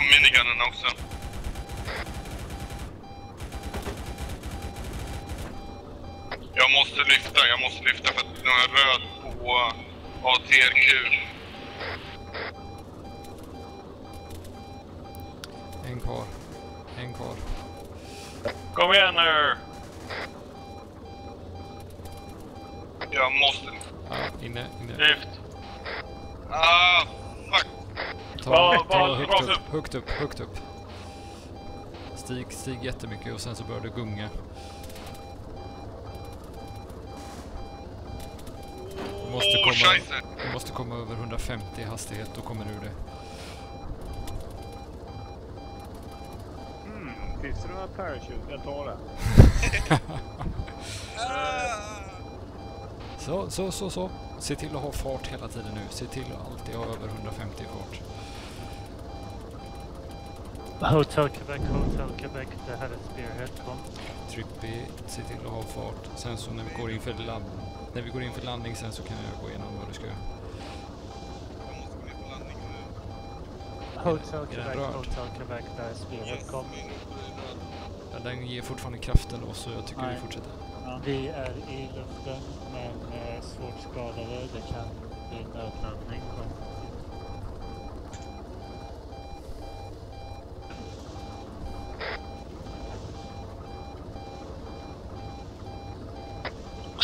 på minigunnen också. Jag måste lyfta, jag måste lyfta för att nu jag röd på ATRQ. En kvar. En kvar. Kom igen nu! Jag måste... Ja, inne, inne. Lyft! Ah, fuck! Ta, högt upp, högt upp, högt upp. Stig, stig jättemycket och sen så börjar det gunga. Du måste komma, du måste komma över 150 i hastighet, då kommer du det. Mm, finns det några parachute? Jag tar det. Så, så, så, så. Se till att ha fart hela tiden nu. Se till att alltid ha över 150 i fart. Hotel Quebec, Hotel Quebec, det här är Spearhead, kom. B, se till att ha fart. Sen så när vi går in för, land, när vi går in för landning sen så kan jag gå igenom vad du ska göra. Jag måste gå ner på landning nu. Hotel Är Quebec, rörd? Hotel Quebec, där är Spearhead, kom. är. Ja, den ger fortfarande kraften då så jag tycker Nej. vi fortsätter. Vi är i luften, men eh, svårt skadade. Det kan bli nödlandning,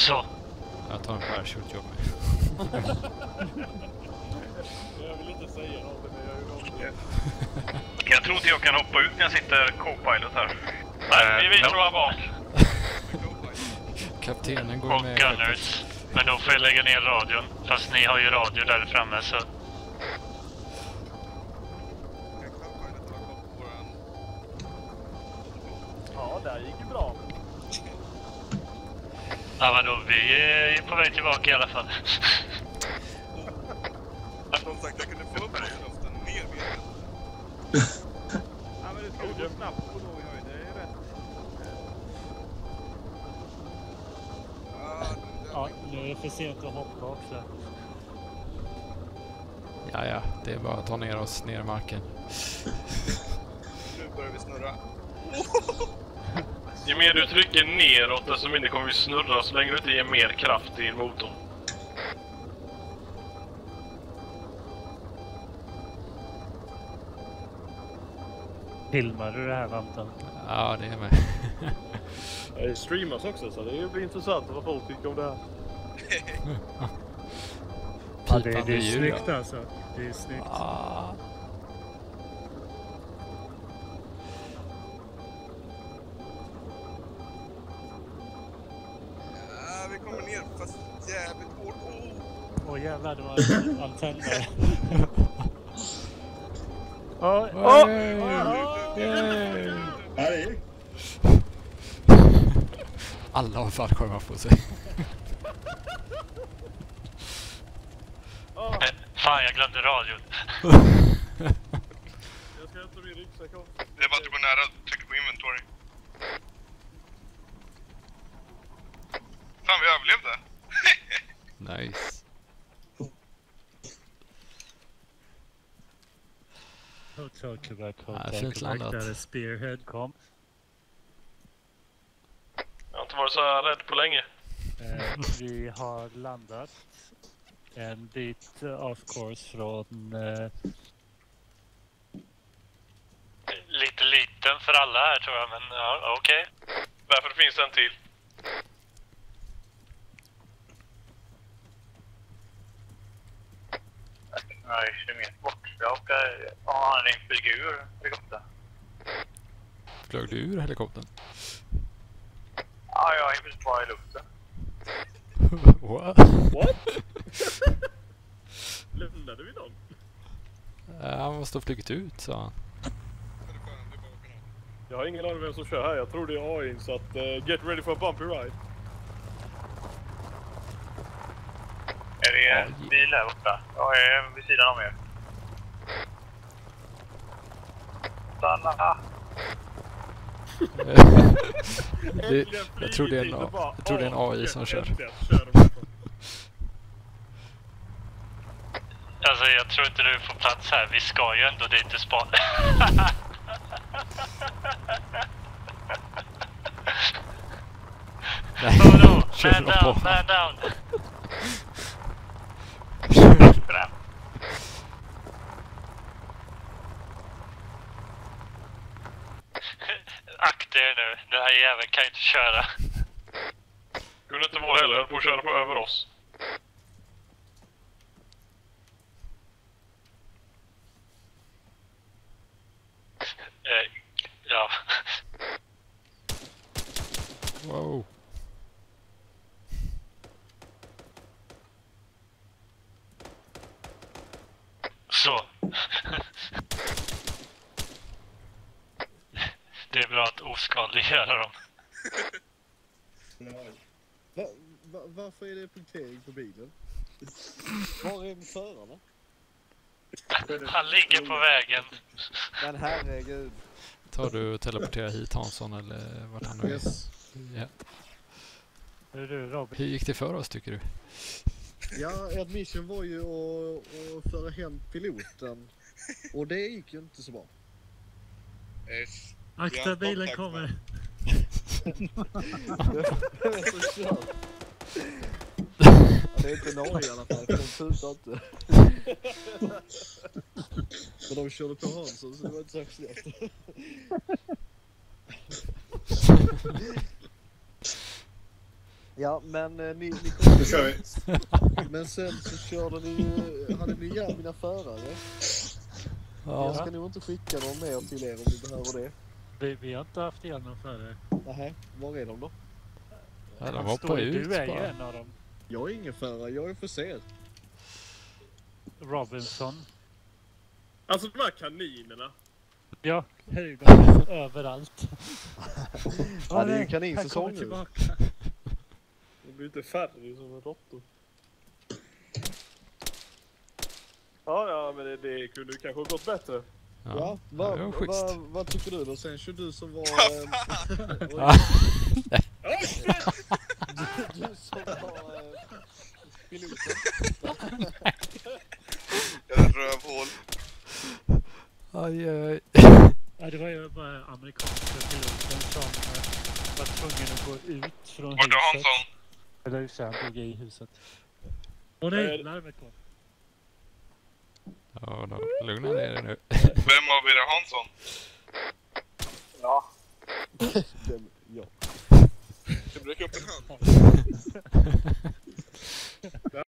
Så. Jag tar en parachute jag med. Jag vill inte säga något, men jag gör ju Jag tror inte jag kan hoppa ut när jag sitter co-pilot här. Nej, vi vill vara bak. Kaptenen går Och med. gunners. Men då får jag lägga ner radion. Fast ni har ju radio där framme så... Ja, där gick ju bra. Ja vadå, vi är på väg tillbaka i alla fall. Som sagt, jag kunde få upp den luften ner vid den. Ja, men det ska gå snabbt på då i höjd. Det är rätt. Ah, det- Ja, nu är det för sent att hoppa också. Ja, ja, det är bara att ta ner oss ner i marken. Nu börjar vi snurra. Ju mer du trycker neråt desto mindre kommer vi snurra så länge du inte ger mer kraft i motorn. Filmar du det här Vantan? Ja, det är med. Det streamas också, så det blir intressant vad folk tycker om det här. Ja, det, det är snyggt alltså. Det är snyggt. Ah, jävlar, det var en antenn där. Åh, Åh! Yay! Alla har fallskärmar på sig. Fan, jag glömde radion. jag ska hämta min ryggsäck också. Det är bara att du går nära och trycker på inventory. Fan, vi överlevde! Nice. Hotel Ja, Hotel fint landat. där är Spearhead, kom. Jag har inte varit så här rädd på länge. Eh, vi har landat en bit eh, off course från eh, Lite liten för alla här tror jag, men ja, okej. Därför finns det en till. Nej, 20 meter bort. Jag åker... Ja, han är en figur. helikopter. Flög du ur helikoptern? Ja, jag är precis bara i luften. What? What? Lämnade vi någon? Ja, Han måste ha flugit ut, sa han. Jag har ingen aning vem som kör här. Jag tror det är AI så att eh, get ready for a bumpy ride. Är det Ja, en bil här borta? Jag är vid sidan om er. Stanna! det, jag tror det är en, jag tror det är en "Åh, AI som kör. äntligen kör de här." Alltså jag tror inte du får plats här. Vi ska ju ändå dit du span. Nej, no! Man down, man down! Bra. Akta er nu, den här jäveln kan ju inte köra. Kunde inte vara heller på att köra på över oss. Eh, ja. Wow. Så. Det är bra att oskadliggöra dem. Va, va, varför är det punktering på bilen? Var är förarna? Han ligger på vägen. Men herregud. Tar du och teleporterar hit Hansson eller vart han nu är? Yes. Du Robin? Hur gick det för oss tycker du? Ja, ert mission var ju att, att föra hem piloten. Och det gick ju inte så bra. Akta Ja, bilen kommer. Ja, det är inte Norge i alla fall, för de tutar inte. Men de körde på Hansson så det var inte särskilt lätt. Ja, men eh, ni, ni kom Nu kör vi. Men sen så körde ni ju, hade ni ihjäl mina förare. Jag ska nog inte skicka dem mer till er om ni behöver det. Vi, vi har inte haft ihjäl någon förare. Nähä, var är de då? Ja, de hoppar ut Du är ju en av dem. Jag är ingen förare, jag är officer. Robinson. Alltså de här kaninerna. Ja, höger överallt. Ja, det är ju nej, kaninsäsong nu. tillbaka. De blir inte färre som en råttor. Ja, ja, men det, det kunde kanske gått bättre. Ja, Ja, ja, vad, det var schysst. vad, vad tycker du då? Sen kör du som var... Eh, Ja. du som var eh, piloten. Jävla rövhål. Aj, aj. Ja, det var ju bara amerikanska piloten som eh, var tvungen att gå ut från Vart är huset. Hansson? Eller hur säger han? Dog i huset. Åh nej, Eh, larmet går. Ja, då, lugna ner dig nu. Vem av er är Hansson? Den, ja. Jag räcker upp en hand.